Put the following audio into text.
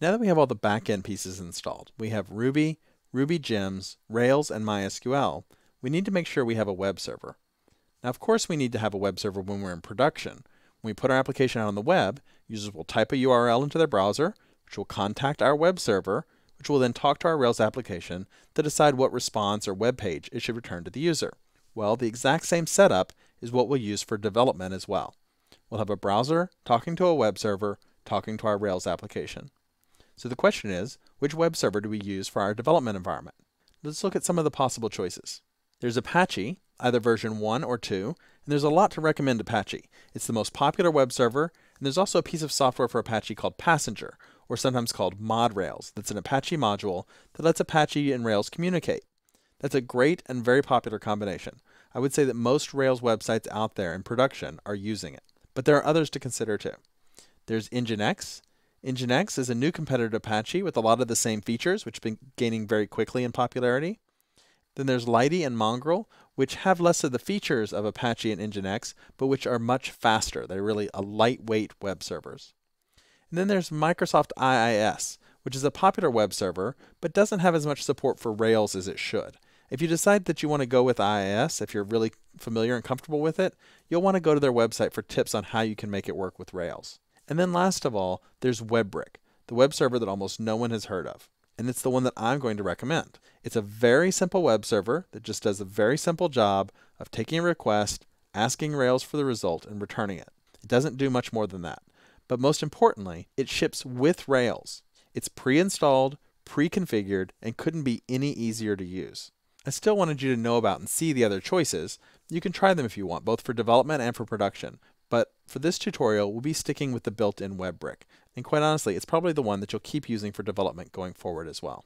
Now that we have all the backend pieces installed, we have Ruby, Ruby Gems, Rails, and MySQL, we need to make sure we have a web server. Now, of course, we need to have a web server when we're in production. When we put our application out on the web, users will type a URL into their browser, which will contact our web server, which will then talk to our Rails application to decide what response or web page it should return to the user. Well, the exact same setup is what we'll use for development as well. We'll have a browser talking to a web server, talking to our Rails application. So the question is, which web server do we use for our development environment? Let's look at some of the possible choices. There's Apache, either version 1 or 2, and there's a lot to recommend Apache. It's the most popular web server, and there's also a piece of software for Apache called Passenger, or sometimes called ModRails, that's an Apache module that lets Apache and Rails communicate. That's a great and very popular combination. I would say that most Rails websites out there in production are using it. But there are others to consider too. There's Nginx, Nginx is a new competitor to Apache with a lot of the same features, which have been gaining very quickly in popularity. Then there's Lighttpd and Mongrel, which have less of the features of Apache and Nginx, but which are much faster. They're really a lightweight web servers. And then there's Microsoft IIS, which is a popular web server, but doesn't have as much support for Rails as it should. If you decide that you want to go with IIS, if you're really familiar and comfortable with it, you'll want to go to their website for tips on how you can make it work with Rails. And then last of all, there's WEBrick, the web server that almost no one has heard of. And it's the one that I'm going to recommend. It's a very simple web server that just does a very simple job of taking a request, asking Rails for the result, and returning it. It doesn't do much more than that. But most importantly, it ships with Rails. It's pre-installed, pre-configured, and couldn't be any easier to use. I still wanted you to know about and see the other choices. You can try them if you want, both for development and for production. For this tutorial, we'll be sticking with the built-in WEBrick. And quite honestly, it's probably the one that you'll keep using for development going forward as well.